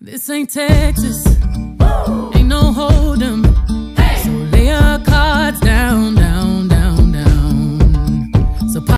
This ain't Texas.